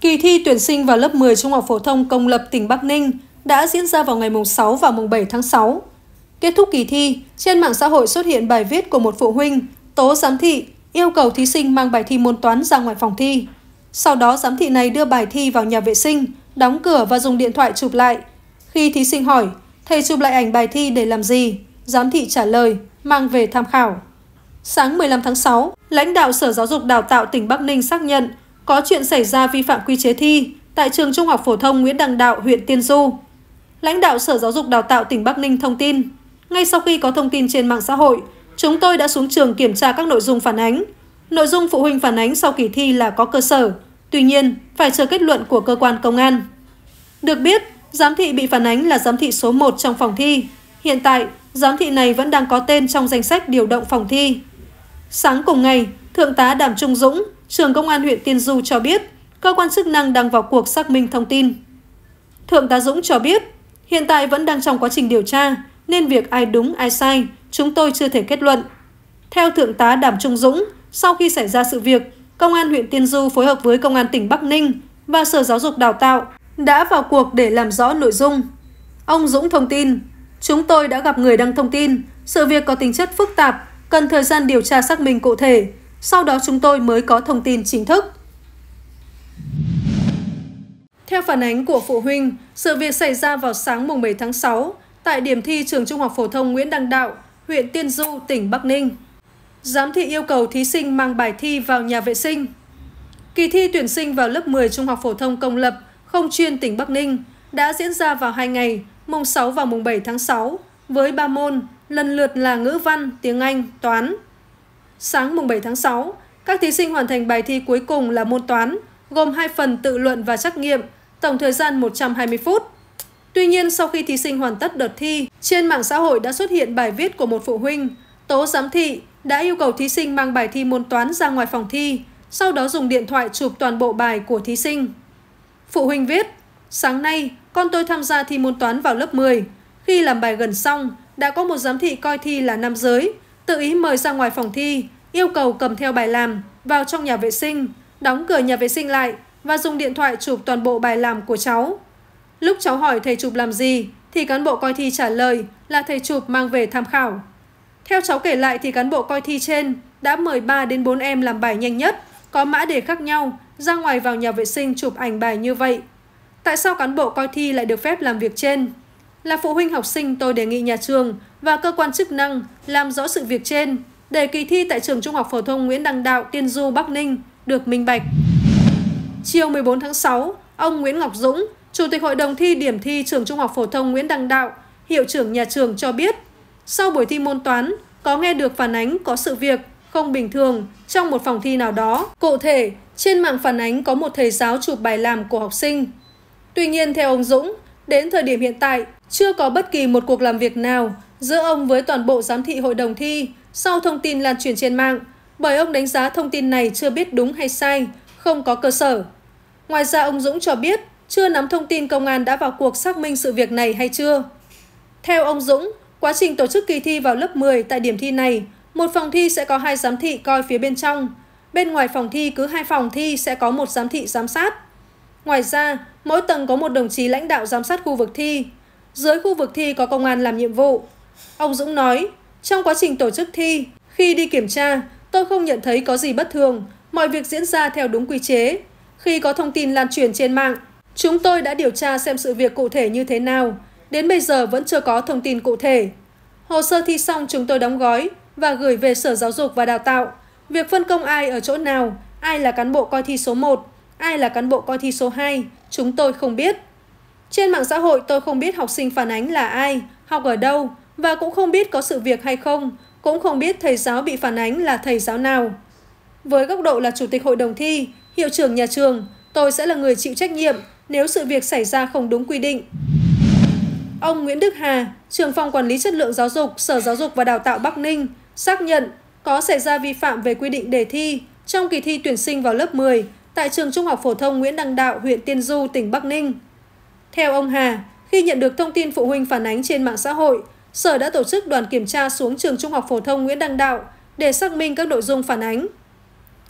Kỳ thi tuyển sinh vào lớp 10 Trung học phổ thông công lập tỉnh Bắc Ninh đã diễn ra vào ngày mùng 6 và mùng 7 tháng 6. Kết thúc kỳ thi, trên mạng xã hội xuất hiện bài viết của một phụ huynh tố giám thị yêu cầu thí sinh mang bài thi môn toán ra ngoài phòng thi. Sau đó giám thị này đưa bài thi vào nhà vệ sinh, đóng cửa và dùng điện thoại chụp lại. Khi thí sinh hỏi, thầy chụp lại ảnh bài thi để làm gì? Giám thị trả lời, mang về tham khảo. Sáng 15 tháng 6, lãnh đạo Sở Giáo dục Đào tạo tỉnh Bắc Ninh xác nhận có chuyện xảy ra vi phạm quy chế thi tại trường Trung học phổ thông Nguyễn Đăng Đạo, huyện Tiên Du. Lãnh đạo Sở Giáo dục Đào tạo tỉnh Bắc Ninh thông tin, ngay sau khi có thông tin trên mạng xã hội, chúng tôi đã xuống trường kiểm tra các nội dung phản ánh. Nội dung phụ huynh phản ánh sau kỳ thi là có cơ sở, tuy nhiên phải chờ kết luận của cơ quan công an. Được biết, giám thị bị phản ánh là giám thị số 1 trong phòng thi. Hiện tại, giám thị này vẫn đang có tên trong danh sách điều động phòng thi. Sáng cùng ngày, Thượng tá Đàm Trung Dũng, trưởng công an huyện Tiên Du cho biết, cơ quan chức năng đang vào cuộc xác minh thông tin. Thượng tá Dũng cho biết, hiện tại vẫn đang trong quá trình điều tra, nên việc ai đúng ai sai, chúng tôi chưa thể kết luận. Theo Thượng tá Đàm Trung Dũng, sau khi xảy ra sự việc, Công an huyện Tiên Du phối hợp với Công an tỉnh Bắc Ninh và Sở Giáo dục Đào tạo đã vào cuộc để làm rõ nội dung. Ông Dũng thông tin, chúng tôi đã gặp người đăng thông tin, sự việc có tính chất phức tạp, cần thời gian điều tra xác minh cụ thể, sau đó chúng tôi mới có thông tin chính thức. Theo phản ánh của phụ huynh, sự việc xảy ra vào sáng mùng 7 tháng 6 tại điểm thi trường Trung học phổ thông Nguyễn Đăng Đạo, huyện Tiên Du, tỉnh Bắc Ninh. Giám thị yêu cầu thí sinh mang bài thi vào nhà vệ sinh. Kỳ thi tuyển sinh vào lớp 10 Trung học phổ thông công lập không chuyên tỉnh Bắc Ninh đã diễn ra vào hai ngày, mùng 6 và mùng 7 tháng 6, với ba môn, lần lượt là ngữ văn, tiếng Anh, toán. Sáng mùng 7 tháng 6, các thí sinh hoàn thành bài thi cuối cùng là môn toán, gồm hai phần tự luận và trắc nghiệm, tổng thời gian 120 phút. Tuy nhiên, sau khi thí sinh hoàn tất đợt thi, trên mạng xã hội đã xuất hiện bài viết của một phụ huynh, tố giám thị đã yêu cầu thí sinh mang bài thi môn toán ra ngoài phòng thi, sau đó dùng điện thoại chụp toàn bộ bài của thí sinh. Phụ huynh viết, sáng nay con tôi tham gia thi môn toán vào lớp 10. Khi làm bài gần xong, đã có một giám thị coi thi là nam giới, tự ý mời ra ngoài phòng thi, yêu cầu cầm theo bài làm, vào trong nhà vệ sinh, đóng cửa nhà vệ sinh lại và dùng điện thoại chụp toàn bộ bài làm của cháu. Lúc cháu hỏi thầy chụp làm gì, thì cán bộ coi thi trả lời là thầy chụp mang về tham khảo. Theo cháu kể lại thì cán bộ coi thi trên đã mời 3 đến 4 em làm bài nhanh nhất, có mã đề khác nhau, ra ngoài vào nhà vệ sinh chụp ảnh bài như vậy. Tại sao cán bộ coi thi lại được phép làm việc trên? Là phụ huynh học sinh tôi đề nghị nhà trường và cơ quan chức năng làm rõ sự việc trên để kỳ thi tại trường Trung học phổ thông Nguyễn Đăng Đạo, Tiên Du, Bắc Ninh được minh bạch. Chiều 14 tháng 6, ông Nguyễn Ngọc Dũng, Chủ tịch Hội đồng thi điểm thi trường Trung học phổ thông Nguyễn Đăng Đạo, hiệu trưởng nhà trường cho biết, sau buổi thi môn toán, có nghe được phản ánh có sự việc không bình thường trong một phòng thi nào đó. Cụ thể, trên mạng phản ánh có một thầy giáo chụp bài làm của học sinh. Tuy nhiên, theo ông Dũng, đến thời điểm hiện tại, chưa có bất kỳ một cuộc làm việc nào giữa ông với toàn bộ giám thị hội đồng thi sau thông tin lan truyền trên mạng, bởi ông đánh giá thông tin này chưa biết đúng hay sai, không có cơ sở. Ngoài ra, ông Dũng cho biết chưa nắm thông tin công an đã vào cuộc xác minh sự việc này hay chưa. Theo ông Dũng, quá trình tổ chức kỳ thi vào lớp 10 tại điểm thi này, một phòng thi sẽ có hai giám thị coi phía bên trong. Bên ngoài phòng thi cứ hai phòng thi sẽ có một giám thị giám sát. Ngoài ra, mỗi tầng có một đồng chí lãnh đạo giám sát khu vực thi. Dưới khu vực thi có công an làm nhiệm vụ. Ông Dũng nói, trong quá trình tổ chức thi, khi đi kiểm tra, tôi không nhận thấy có gì bất thường, mọi việc diễn ra theo đúng quy chế. Khi có thông tin lan truyền trên mạng, chúng tôi đã điều tra xem sự việc cụ thể như thế nào. Đến bây giờ vẫn chưa có thông tin cụ thể. Hồ sơ thi xong chúng tôi đóng gói và gửi về Sở Giáo dục và Đào tạo. Việc phân công ai ở chỗ nào, ai là cán bộ coi thi số 1, ai là cán bộ coi thi số 2, chúng tôi không biết. Trên mạng xã hội tôi không biết học sinh phản ánh là ai, học ở đâu và cũng không biết có sự việc hay không, cũng không biết thầy giáo bị phản ánh là thầy giáo nào. Với góc độ là chủ tịch hội đồng thi, hiệu trưởng nhà trường, tôi sẽ là người chịu trách nhiệm nếu sự việc xảy ra không đúng quy định. Ông Nguyễn Đức Hà, trưởng phòng quản lý chất lượng giáo dục, Sở Giáo dục và Đào tạo Bắc Ninh, xác nhận có xảy ra vi phạm về quy định đề thi trong kỳ thi tuyển sinh vào lớp 10 tại trường Trung học phổ thông Nguyễn Đăng Đạo, huyện Tiên Du, tỉnh Bắc Ninh. Theo ông Hà, khi nhận được thông tin phụ huynh phản ánh trên mạng xã hội, Sở đã tổ chức đoàn kiểm tra xuống trường Trung học phổ thông Nguyễn Đăng Đạo để xác minh các nội dung phản ánh.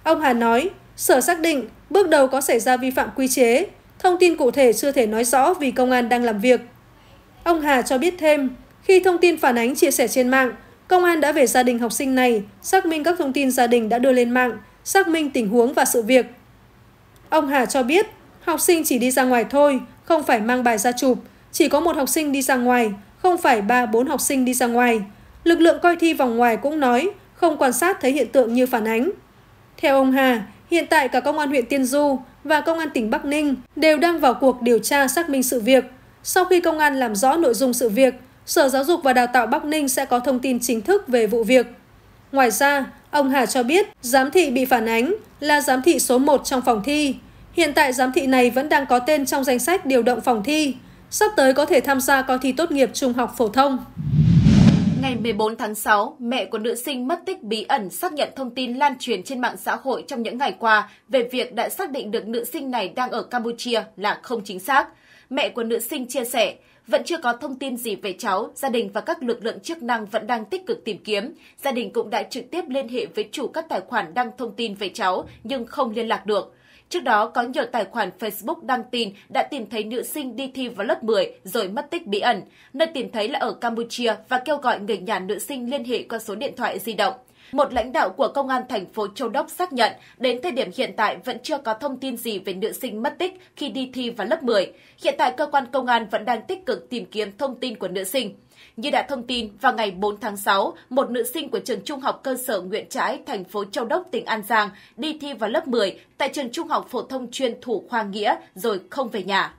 Ông Hà nói, Sở xác định bước đầu có xảy ra vi phạm quy chế, thông tin cụ thể chưa thể nói rõ vì công an đang làm việc. Ông Hà cho biết thêm, khi thông tin phản ánh chia sẻ trên mạng, công an đã về gia đình học sinh này, xác minh các thông tin gia đình đã đưa lên mạng, xác minh tình huống và sự việc. Ông Hà cho biết, học sinh chỉ đi ra ngoài thôi, không phải mang bài ra chụp, chỉ có một học sinh đi ra ngoài, không phải ba bốn học sinh đi ra ngoài. Lực lượng coi thi vòng ngoài cũng nói, không quan sát thấy hiện tượng như phản ánh. Theo ông Hà, hiện tại cả Công an huyện Tiên Du và Công an tỉnh Bắc Ninh đều đang vào cuộc điều tra xác minh sự việc. Sau khi công an làm rõ nội dung sự việc, Sở Giáo dục và Đào tạo Bắc Ninh sẽ có thông tin chính thức về vụ việc. Ngoài ra, ông Hà cho biết giám thị bị phản ánh là giám thị số 1 trong phòng thi. Hiện tại giám thị này vẫn đang có tên trong danh sách điều động phòng thi. Sắp tới có thể tham gia coi thi tốt nghiệp trung học phổ thông. Ngày 14 tháng 6, mẹ của nữ sinh mất tích bí ẩn xác nhận thông tin lan truyền trên mạng xã hội trong những ngày qua về việc đã xác định được nữ sinh này đang ở Campuchia là không chính xác. Mẹ của nữ sinh chia sẻ, vẫn chưa có thông tin gì về cháu, gia đình và các lực lượng chức năng vẫn đang tích cực tìm kiếm. Gia đình cũng đã trực tiếp liên hệ với chủ các tài khoản đăng thông tin về cháu nhưng không liên lạc được. Trước đó, có nhiều tài khoản Facebook đăng tin đã tìm thấy nữ sinh đi thi vào lớp 10 rồi mất tích bí ẩn. Nơi tìm thấy là ở Campuchia và kêu gọi người nhà nữ sinh liên hệ qua số điện thoại di động. Một lãnh đạo của Công an thành phố Châu Đốc xác nhận đến thời điểm hiện tại vẫn chưa có thông tin gì về nữ sinh mất tích khi đi thi vào lớp 10. Hiện tại cơ quan công an vẫn đang tích cực tìm kiếm thông tin của nữ sinh. Như đã thông tin, vào ngày 4 tháng 6, một nữ sinh của trường trung học cơ sở Nguyễn Trãi, thành phố Châu Đốc, tỉnh An Giang đi thi vào lớp 10 tại trường trung học phổ thông chuyên Thủ Khoa Nghĩa rồi không về nhà.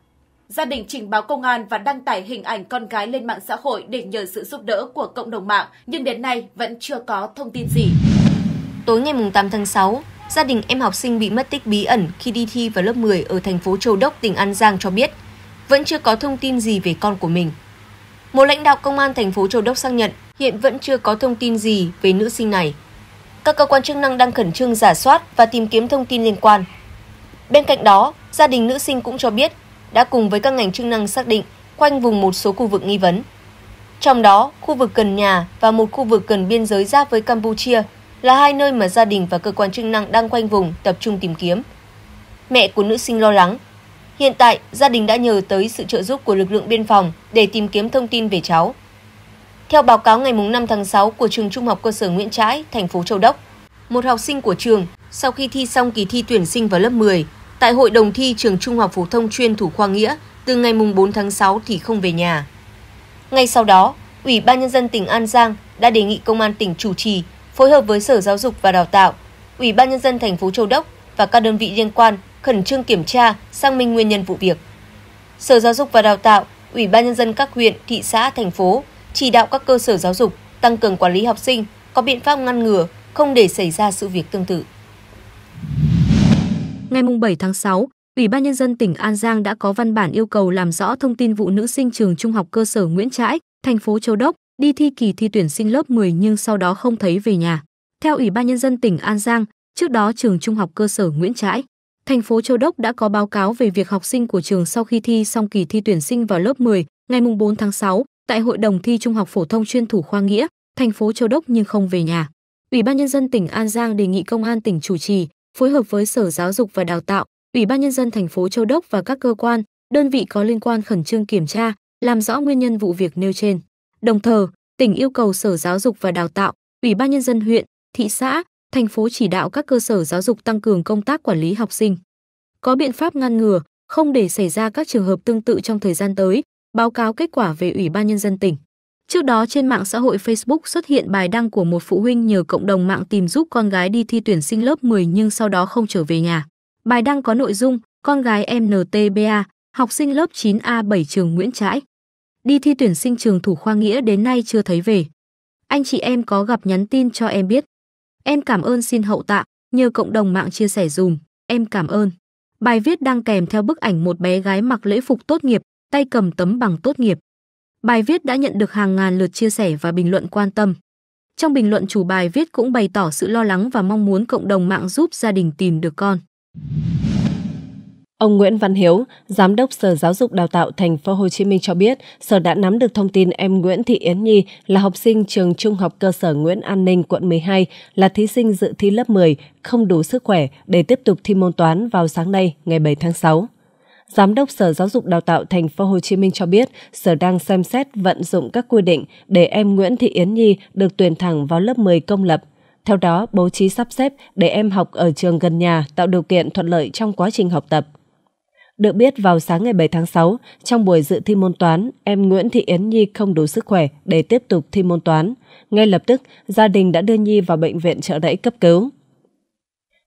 Gia đình trình báo công an và đăng tải hình ảnh con gái lên mạng xã hội để nhờ sự giúp đỡ của cộng đồng mạng, nhưng đến nay vẫn chưa có thông tin gì. Tối ngày 8 tháng 6, gia đình em học sinh bị mất tích bí ẩn khi đi thi vào lớp 10 ở thành phố Châu Đốc, tỉnh An Giang cho biết, vẫn chưa có thông tin gì về con của mình. Một lãnh đạo công an thành phố Châu Đốc xác nhận hiện vẫn chưa có thông tin gì về nữ sinh này. Các cơ quan chức năng đang khẩn trương giả soát và tìm kiếm thông tin liên quan. Bên cạnh đó, gia đình nữ sinh cũng cho biết đã cùng với các ngành chức năng xác định khoanh vùng một số khu vực nghi vấn. Trong đó, khu vực gần nhà và một khu vực gần biên giới giáp với Campuchia là hai nơi mà gia đình và cơ quan chức năng đang quanh vùng tập trung tìm kiếm. Mẹ của nữ sinh lo lắng. Hiện tại, gia đình đã nhờ tới sự trợ giúp của lực lượng biên phòng để tìm kiếm thông tin về cháu. Theo báo cáo ngày 5 tháng 6 của trường Trung học cơ sở Nguyễn Trãi, thành phố Châu Đốc, một học sinh của trường sau khi thi xong kỳ thi tuyển sinh vào lớp 10 tại hội đồng thi trường Trung học phổ thông chuyên Thủ Khoa Nghĩa từ ngày 4 tháng 6 thì không về nhà. Ngay sau đó, Ủy ban Nhân dân tỉnh An Giang đã đề nghị Công an tỉnh chủ trì phối hợp với Sở Giáo dục và Đào tạo, Ủy ban Nhân dân thành phố Châu Đốc và các đơn vị liên quan khẩn trương kiểm tra, xác minh nguyên nhân vụ việc. Sở Giáo dục và Đào tạo, Ủy ban Nhân dân các huyện, thị xã, thành phố chỉ đạo các cơ sở giáo dục tăng cường quản lý học sinh, có biện pháp ngăn ngừa, không để xảy ra sự việc tương tự. Ngày 7 tháng 6, Ủy ban Nhân dân tỉnh An Giang đã có văn bản yêu cầu làm rõ thông tin vụ nữ sinh trường Trung học cơ sở Nguyễn Trãi, thành phố Châu Đốc, đi thi kỳ thi tuyển sinh lớp 10 nhưng sau đó không thấy về nhà. Theo Ủy ban Nhân dân tỉnh An Giang, trước đó trường Trung học cơ sở Nguyễn Trãi, thành phố Châu Đốc đã có báo cáo về việc học sinh của trường sau khi thi xong kỳ thi tuyển sinh vào lớp 10 ngày 4 tháng 6 tại Hội đồng thi Trung học phổ thông chuyên thủ khoa Nghĩa, thành phố Châu Đốc nhưng không về nhà. Ủy ban Nhân dân tỉnh An Giang đề nghị Công an tỉnh chủ trì, phối hợp với Sở Giáo dục và Đào tạo, Ủy ban nhân dân thành phố Châu Đốc và các cơ quan, đơn vị có liên quan khẩn trương kiểm tra, làm rõ nguyên nhân vụ việc nêu trên. Đồng thời, tỉnh yêu cầu Sở Giáo dục và Đào tạo, Ủy ban nhân dân huyện, thị xã, thành phố chỉ đạo các cơ sở giáo dục tăng cường công tác quản lý học sinh. Có biện pháp ngăn ngừa, không để xảy ra các trường hợp tương tự trong thời gian tới, báo cáo kết quả về Ủy ban nhân dân tỉnh. Trước đó trên mạng xã hội Facebook xuất hiện bài đăng của một phụ huynh nhờ cộng đồng mạng tìm giúp con gái đi thi tuyển sinh lớp 10 nhưng sau đó không trở về nhà. Bài đăng có nội dung con gái em NTBA, học sinh lớp 9A7 trường Nguyễn Trãi. Đi thi tuyển sinh trường Thủ Khoa Nghĩa đến nay chưa thấy về. Anh chị em có gặp nhắn tin cho em biết. Em cảm ơn xin hậu tạ, nhờ cộng đồng mạng chia sẻ dùm, em cảm ơn. Bài viết đăng kèm theo bức ảnh một bé gái mặc lễ phục tốt nghiệp, tay cầm tấm bằng tốt nghiệp. Bài viết đã nhận được hàng ngàn lượt chia sẻ và bình luận quan tâm. Trong bình luận chủ bài viết cũng bày tỏ sự lo lắng và mong muốn cộng đồng mạng giúp gia đình tìm được con. Ông Nguyễn Văn Hiếu, Giám đốc Sở Giáo dục Đào tạo Thành phố Hồ Chí Minh cho biết, Sở đã nắm được thông tin em Nguyễn Thị Yến Nhi là học sinh trường Trung học cơ sở Nguyễn An Ninh, quận 12, là thí sinh dự thi lớp 10, không đủ sức khỏe để tiếp tục thi môn toán vào sáng nay, ngày 7 tháng 6. Giám đốc Sở Giáo dục Đào tạo Thành phố Hồ Chí Minh cho biết, Sở đang xem xét vận dụng các quy định để em Nguyễn Thị Yến Nhi được tuyển thẳng vào lớp 10 công lập. Theo đó, bố trí sắp xếp để em học ở trường gần nhà tạo điều kiện thuận lợi trong quá trình học tập. Được biết vào sáng ngày 7 tháng 6, trong buổi dự thi môn toán, em Nguyễn Thị Yến Nhi không đủ sức khỏe để tiếp tục thi môn toán. Ngay lập tức, gia đình đã đưa Nhi vào bệnh viện trợ rẫy cấp cứu.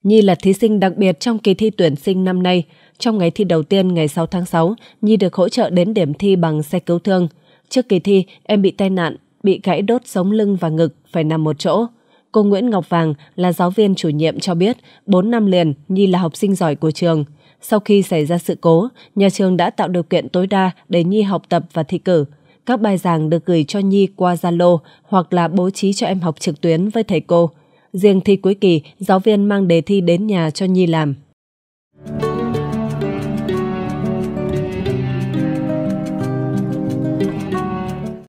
Nhi là thí sinh đặc biệt trong kỳ thi tuyển sinh năm nay. Trong ngày thi đầu tiên ngày 6 tháng 6, Nhi được hỗ trợ đến điểm thi bằng xe cứu thương. Trước kỳ thi, em bị tai nạn, bị gãy đốt sống lưng và ngực, phải nằm một chỗ. Cô Nguyễn Ngọc Vàng là giáo viên chủ nhiệm cho biết, 4 năm liền Nhi là học sinh giỏi của trường. Sau khi xảy ra sự cố, nhà trường đã tạo điều kiện tối đa để Nhi học tập và thi cử. Các bài giảng được gửi cho Nhi qua Zalo hoặc là bố trí cho em học trực tuyến với thầy cô. Riêng thi cuối kỳ, giáo viên mang đề thi đến nhà cho Nhi làm.